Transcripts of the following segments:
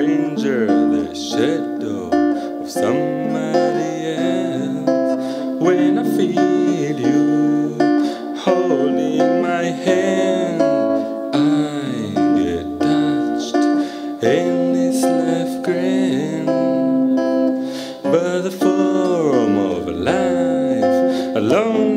stranger, the shadow of somebody else. When I feel you holding my hand, I get touched and it's left grand by the form of life alone.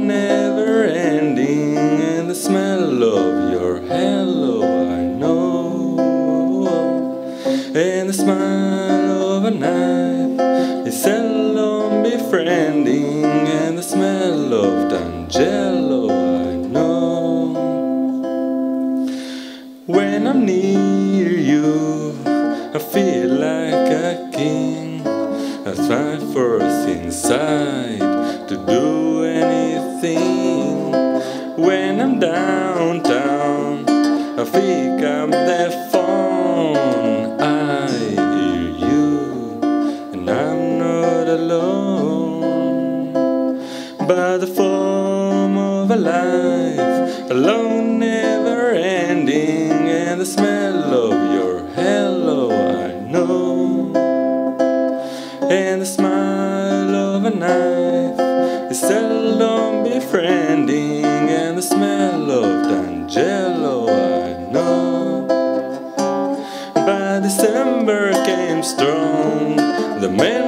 Knife is seldom befriending, and the smell of tangelo I know. When I'm near you, I feel like a king. I try first inside to do anything. When I'm downtown, I think I'm the But the form of a life alone, never ending, and the smell of your hello I know, and the smile of a knife is seldom befriending, and the smell of tangelo I know. But December came strong, the mending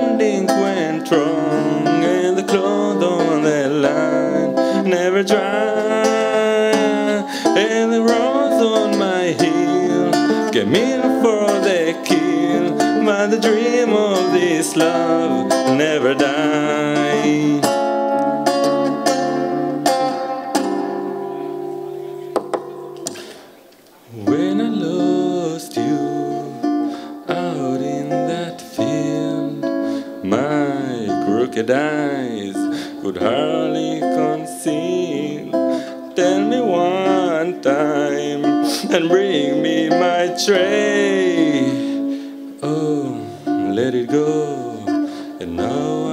dry, and the rose on my heel came in for the kill, but the dream of this love never died. When I lost you out in that field, my crooked eyes could hardly conceal. Tell me one time and bring me my tray. Oh, let it go, and now